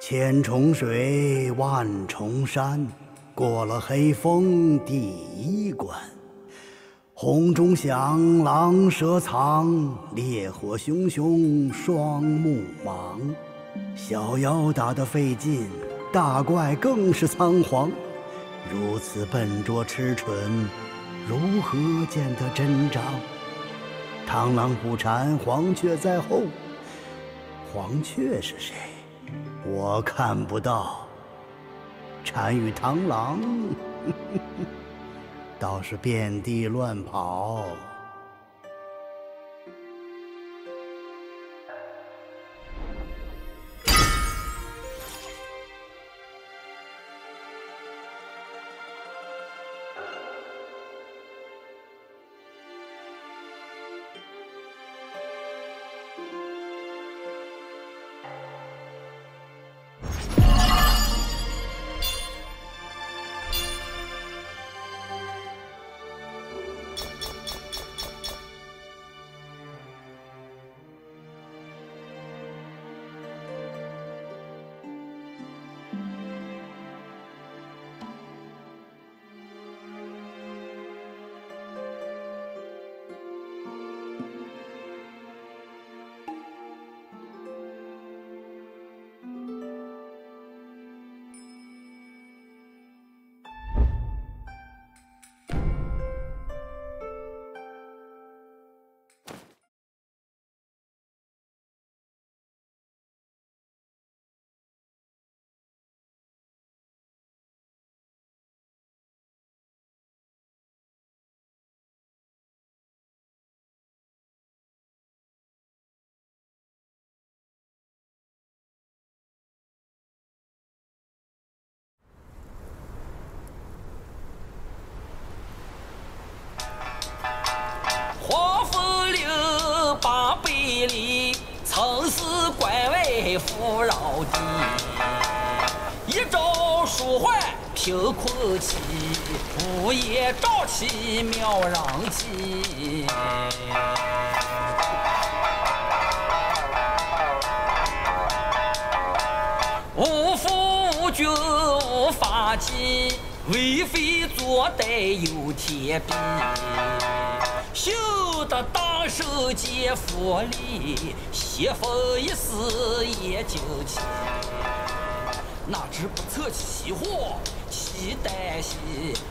千重水，万重山，过了黑风第一关。红钟响，狼蛇藏，烈火熊熊双目盲。小妖打得费劲，大怪更是仓皇。如此笨拙痴蠢，如何见得真章？螳螂捕蝉，黄雀在后。黄雀是谁？我看不到。单与螳螂。倒是遍地乱跑。背离曾是关外富饶地，一朝疏宦凭空起，覆邺瘴气渺人迹。无父无君无法纪，为非作歹有天庇。修得大圣见佛力，邪风一死也惊奇。哪知不测其祸，其旦夕，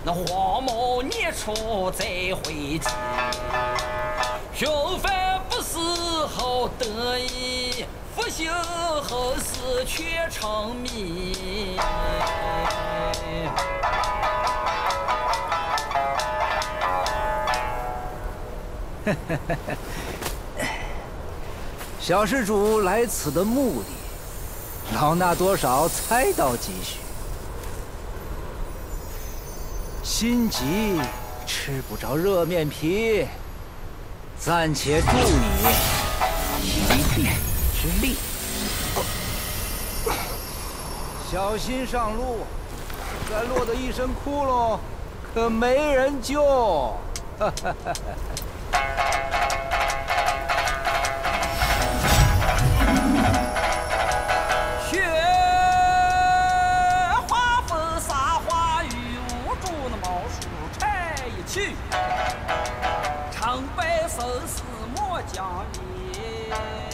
那黄毛孽畜再回击。凶犯不死好得意，复兴后世却成谜。小施主来此的目的，老衲多少猜到几许。心急吃不着热面皮，暂且助你一臂之力。小心上路，再落得一身窟窿，可没人救。哈哈哈哈。我讲理。